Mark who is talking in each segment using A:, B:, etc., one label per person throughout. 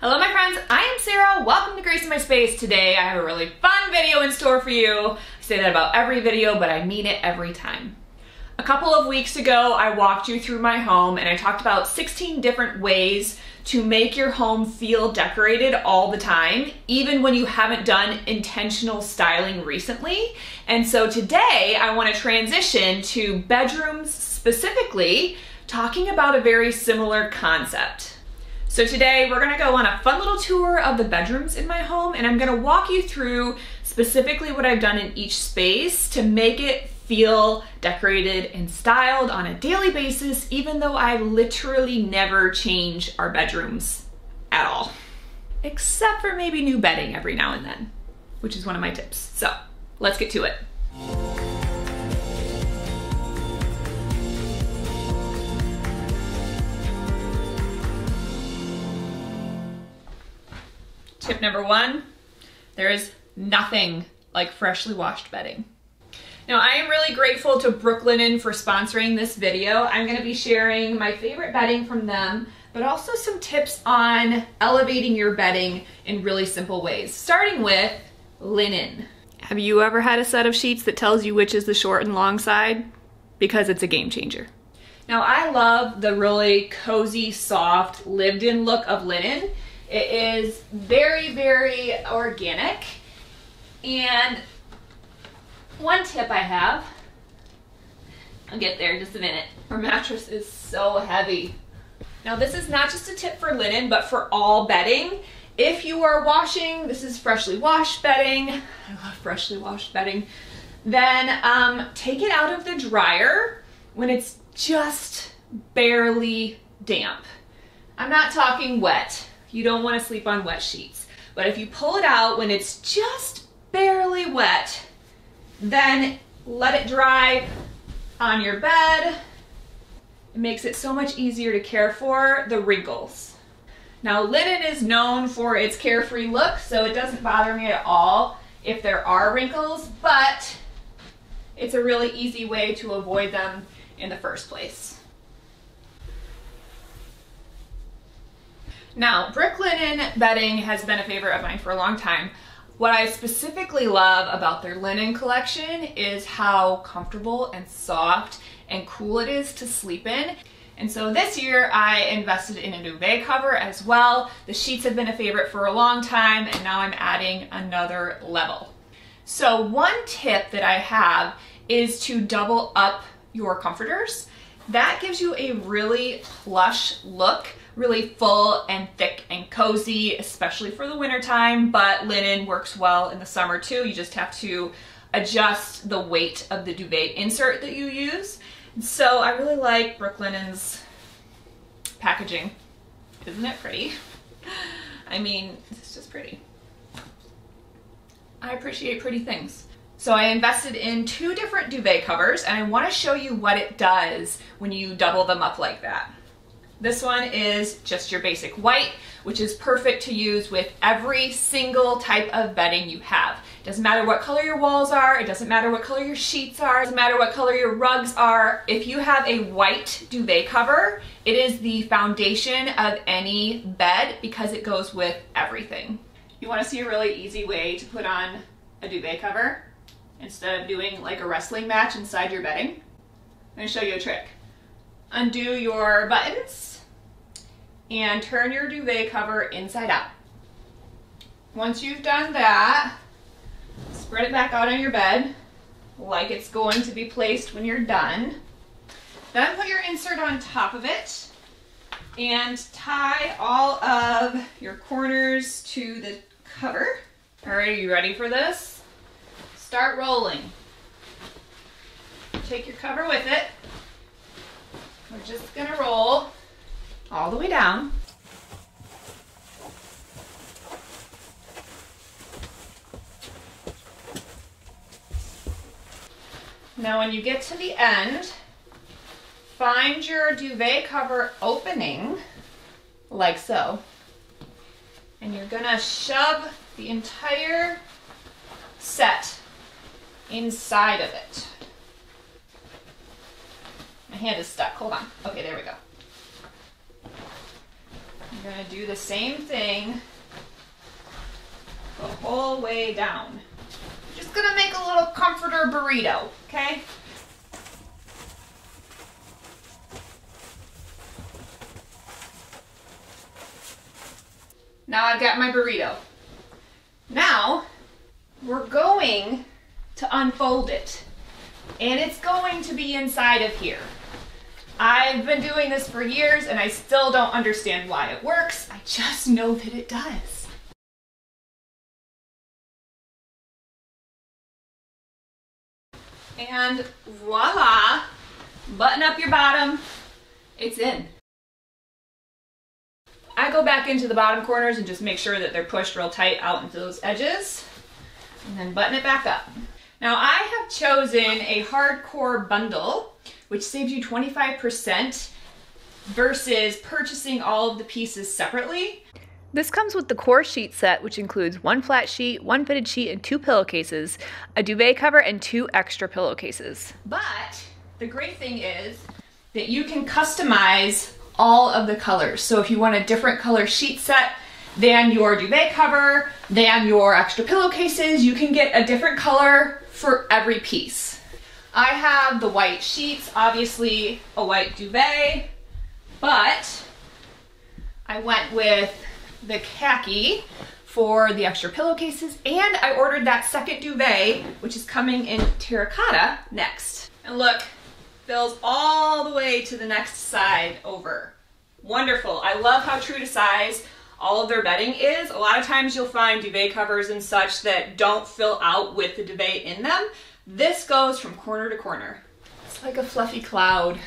A: Hello my friends, I am Sarah. Welcome to Grace in My Space. Today I have a really fun video in store for you. I say that about every video, but I mean it every time. A couple of weeks ago, I walked you through my home and I talked about 16 different ways to make your home feel decorated all the time, even when you haven't done intentional styling recently. And so today I wanna transition to bedrooms specifically, talking about a very similar concept. So today we're gonna go on a fun little tour of the bedrooms in my home and I'm gonna walk you through specifically what I've done in each space to make it feel decorated and styled on a daily basis, even though I literally never change our bedrooms at all. Except for maybe new bedding every now and then, which is one of my tips. So let's get to it. Tip number one, there is nothing like freshly washed bedding. Now I am really grateful to Brooklinen for sponsoring this video. I'm gonna be sharing my favorite bedding from them, but also some tips on elevating your bedding in really simple ways, starting with linen. Have you ever had a set of sheets that tells you which is the short and long side? Because it's a game changer. Now I love the really cozy, soft, lived in look of linen. It is very, very organic. And one tip I have, I'll get there in just a minute. Our mattress is so heavy. Now this is not just a tip for linen, but for all bedding. If you are washing, this is freshly washed bedding. I love freshly washed bedding. Then um, take it out of the dryer when it's just barely damp. I'm not talking wet. You don't want to sleep on wet sheets. But if you pull it out when it's just barely wet, then let it dry on your bed. It makes it so much easier to care for the wrinkles. Now linen is known for its carefree look, so it doesn't bother me at all if there are wrinkles, but it's a really easy way to avoid them in the first place. Now, Brooklinen bedding has been a favorite of mine for a long time. What I specifically love about their linen collection is how comfortable and soft and cool it is to sleep in. And so this year I invested in a duvet cover as well. The sheets have been a favorite for a long time and now I'm adding another level. So one tip that I have is to double up your comforters. That gives you a really plush look really full and thick and cozy, especially for the winter time, but linen works well in the summer too. You just have to adjust the weight of the duvet insert that you use. So I really like Brooklinen's packaging. Isn't it pretty? I mean, it's just pretty. I appreciate pretty things. So I invested in two different duvet covers and I want to show you what it does when you double them up like that. This one is just your basic white, which is perfect to use with every single type of bedding you have. It doesn't matter what color your walls are, it doesn't matter what color your sheets are, it doesn't matter what color your rugs are. If you have a white duvet cover, it is the foundation of any bed because it goes with everything. You wanna see a really easy way to put on a duvet cover instead of doing like a wrestling match inside your bedding? I'm gonna show you a trick. Undo your buttons and turn your duvet cover inside out. Once you've done that, spread it back out on your bed like it's going to be placed when you're done. Then put your insert on top of it and tie all of your corners to the cover. All right, are you ready for this? Start rolling. Take your cover with it. We're just gonna roll all the way down. Now when you get to the end, find your duvet cover opening like so. And you're gonna shove the entire set inside of it. Hand is stuck, hold on. Okay, there we go. I'm gonna do the same thing the whole way down. Just gonna make a little comforter burrito, okay? Now I've got my burrito. Now we're going to unfold it and it's going to be inside of here. I've been doing this for years and I still don't understand why it works. I just know that it does. And voila, button up your bottom, it's in. I go back into the bottom corners and just make sure that they're pushed real tight out into those edges and then button it back up. Now I have chosen a hardcore bundle, which saves you 25% versus purchasing all of the pieces separately.
B: This comes with the core sheet set, which includes one flat sheet, one fitted sheet, and two pillowcases, a duvet cover, and two extra pillowcases.
A: But the great thing is that you can customize all of the colors. So if you want a different color sheet set than your duvet cover, than your extra pillowcases, you can get a different color for every piece. I have the white sheets, obviously a white duvet, but I went with the khaki for the extra pillowcases and I ordered that second duvet, which is coming in terracotta next. And look, fills all the way to the next side over. Wonderful. I love how true to size all of their bedding is. A lot of times you'll find duvet covers and such that don't fill out with the duvet in them. This goes from corner to corner. It's like a fluffy cloud.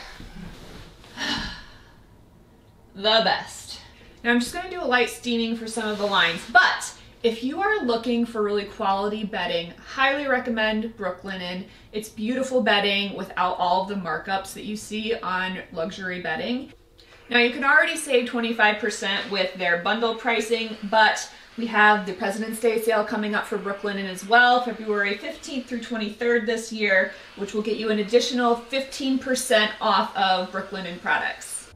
A: the best. Now I'm just gonna do a light steaming for some of the lines, but if you are looking for really quality bedding, highly recommend Brooklinen. It's beautiful bedding without all of the markups that you see on luxury bedding. Now you can already save 25% with their bundle pricing, but we have the President's Day sale coming up for Brooklinen as well, February 15th through 23rd this year, which will get you an additional 15% off of Brooklinen products.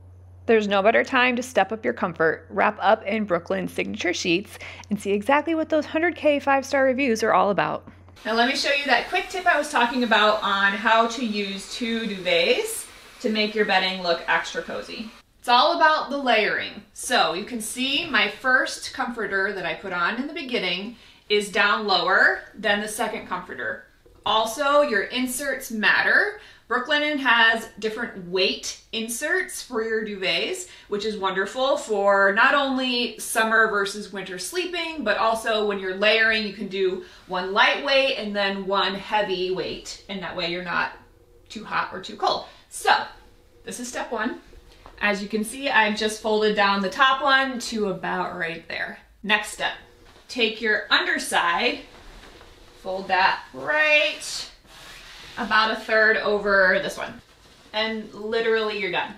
B: There's no better time to step up your comfort, wrap up in Brooklinen signature sheets, and see exactly what those 100K five star reviews are all about.
A: Now, let me show you that quick tip I was talking about on how to use two duvets to make your bedding look extra cozy. It's all about the layering. So you can see my first comforter that I put on in the beginning is down lower than the second comforter. Also, your inserts matter. Brooklinen has different weight inserts for your duvets, which is wonderful for not only summer versus winter sleeping, but also when you're layering, you can do one lightweight and then one heavy weight, and that way you're not too hot or too cold. So, this is step one. As you can see, I've just folded down the top one to about right there. Next step, take your underside, fold that right about a third over this one. And literally you're done.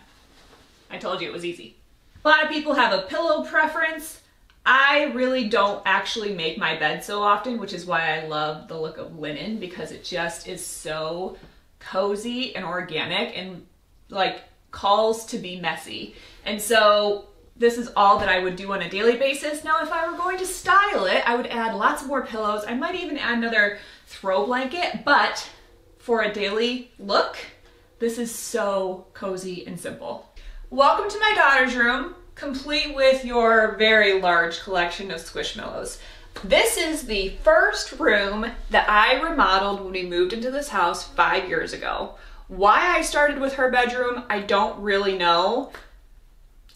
A: I told you it was easy. A lot of people have a pillow preference. I really don't actually make my bed so often, which is why I love the look of linen because it just is so cozy and organic and like calls to be messy. And so this is all that I would do on a daily basis. Now, if I were going to style it, I would add lots more pillows. I might even add another throw blanket, but for a daily look, this is so cozy and simple. Welcome to my daughter's room, complete with your very large collection of Squishmallows. This is the first room that I remodeled when we moved into this house five years ago. Why I started with her bedroom, I don't really know.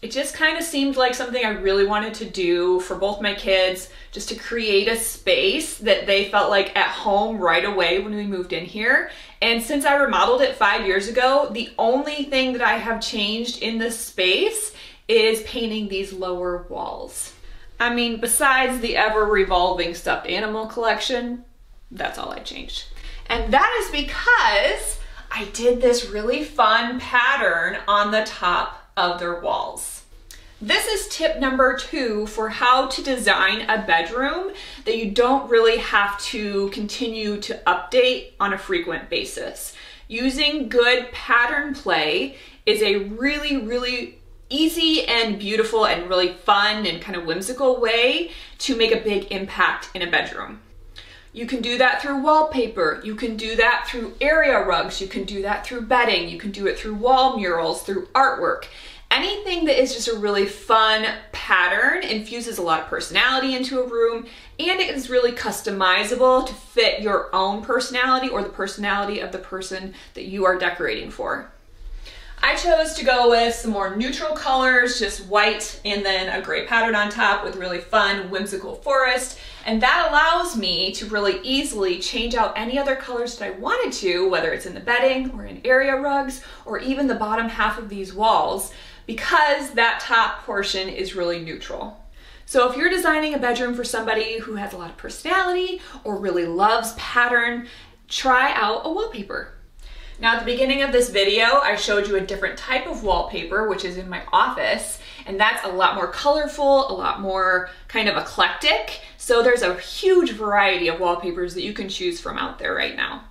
A: It just kind of seemed like something I really wanted to do for both my kids, just to create a space that they felt like at home right away when we moved in here. And since I remodeled it five years ago, the only thing that I have changed in this space is painting these lower walls. I mean, besides the ever revolving stuffed animal collection, that's all I changed. And that is because I did this really fun pattern on the top of their walls. This is tip number two for how to design a bedroom that you don't really have to continue to update on a frequent basis. Using good pattern play is a really, really easy and beautiful and really fun and kind of whimsical way to make a big impact in a bedroom. You can do that through wallpaper. You can do that through area rugs. You can do that through bedding. You can do it through wall murals, through artwork. Anything that is just a really fun pattern infuses a lot of personality into a room and it is really customizable to fit your own personality or the personality of the person that you are decorating for. I chose to go with some more neutral colors, just white and then a gray pattern on top with really fun, whimsical forest. And that allows me to really easily change out any other colors that I wanted to, whether it's in the bedding or in area rugs or even the bottom half of these walls, because that top portion is really neutral. So if you're designing a bedroom for somebody who has a lot of personality or really loves pattern, try out a wallpaper. Now at the beginning of this video, I showed you a different type of wallpaper, which is in my office, and that's a lot more colorful, a lot more kind of eclectic. So there's a huge variety of wallpapers that you can choose from out there right now.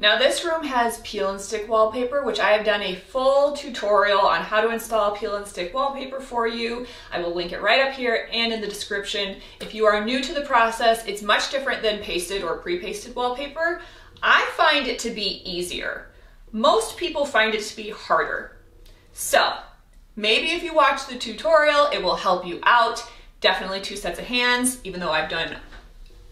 A: Now this room has peel and stick wallpaper, which I have done a full tutorial on how to install peel and stick wallpaper for you. I will link it right up here and in the description. If you are new to the process, it's much different than pasted or pre-pasted wallpaper. I find it to be easier. Most people find it to be harder. So maybe if you watch the tutorial, it will help you out. Definitely two sets of hands, even though I've done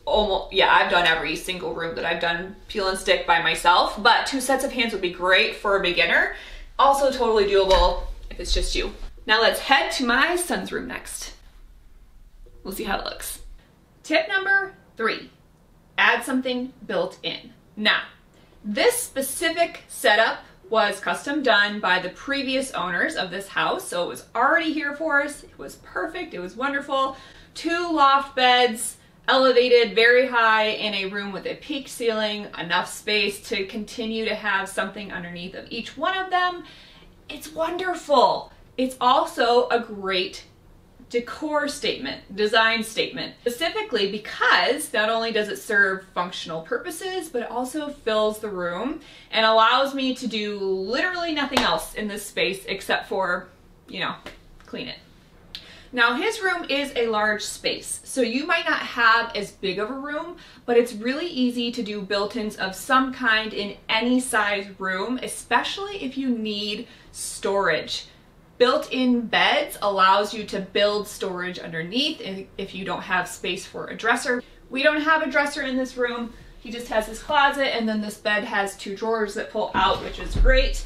A: almost, yeah, I've done every single room that I've done peel and stick by myself, but two sets of hands would be great for a beginner. Also totally doable if it's just you. Now let's head to my son's room next. We'll see how it looks. Tip number three, add something built in. Now, this specific setup was custom done by the previous owners of this house, so it was already here for us. It was perfect, it was wonderful. Two loft beds, elevated very high in a room with a peak ceiling, enough space to continue to have something underneath of each one of them. It's wonderful. It's also a great decor statement, design statement, specifically because not only does it serve functional purposes, but it also fills the room and allows me to do literally nothing else in this space except for, you know, clean it. Now his room is a large space, so you might not have as big of a room, but it's really easy to do built-ins of some kind in any size room, especially if you need storage. Built-in beds allows you to build storage underneath if you don't have space for a dresser. We don't have a dresser in this room. He just has his closet and then this bed has two drawers that pull out, which is great.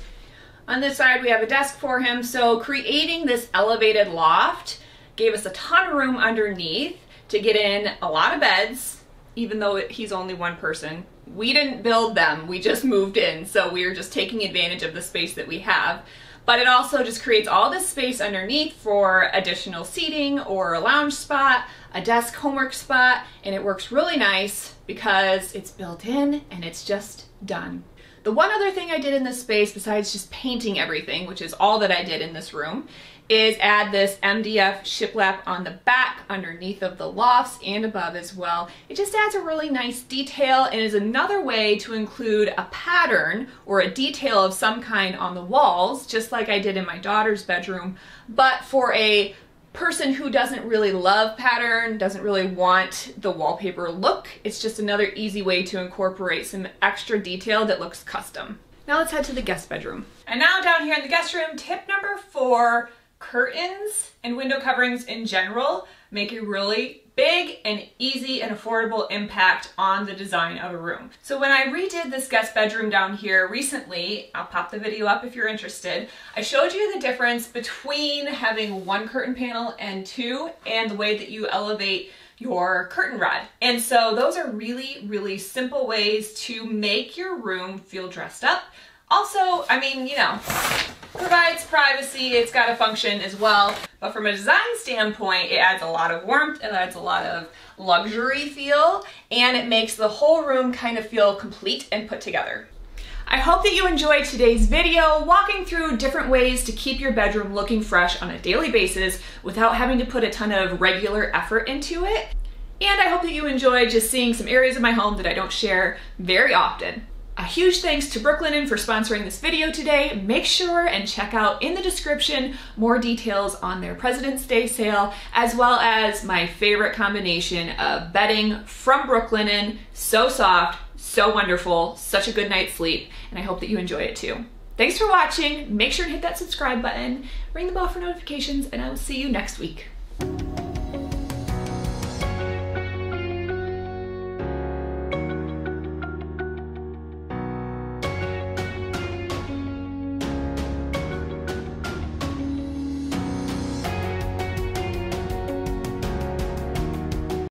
A: On this side, we have a desk for him. So creating this elevated loft gave us a ton of room underneath to get in a lot of beds, even though he's only one person. We didn't build them, we just moved in. So we are just taking advantage of the space that we have but it also just creates all this space underneath for additional seating or a lounge spot, a desk homework spot, and it works really nice because it's built in and it's just done. The one other thing I did in this space, besides just painting everything, which is all that I did in this room, is add this MDF shiplap on the back underneath of the lofts and above as well. It just adds a really nice detail and is another way to include a pattern or a detail of some kind on the walls, just like I did in my daughter's bedroom, but for a person who doesn't really love pattern, doesn't really want the wallpaper look, it's just another easy way to incorporate some extra detail that looks custom. Now let's head to the guest bedroom. And now down here in the guest room, tip number four, curtains and window coverings in general make a really big and easy and affordable impact on the design of a room. So when I redid this guest bedroom down here recently, I'll pop the video up if you're interested, I showed you the difference between having one curtain panel and two and the way that you elevate your curtain rod. And so those are really, really simple ways to make your room feel dressed up. Also, I mean, you know, provides privacy, it's got a function as well, but from a design standpoint, it adds a lot of warmth, it adds a lot of luxury feel, and it makes the whole room kind of feel complete and put together. I hope that you enjoyed today's video walking through different ways to keep your bedroom looking fresh on a daily basis without having to put a ton of regular effort into it. And I hope that you enjoyed just seeing some areas of my home that I don't share very often. A huge thanks to Brooklinen for sponsoring this video today. Make sure and check out in the description more details on their President's Day sale, as well as my favorite combination of bedding from Brooklinen. So soft, so wonderful, such a good night's sleep, and I hope that you enjoy it too. Thanks for watching. Make sure to hit that subscribe button, ring the bell for notifications, and I will see you next week.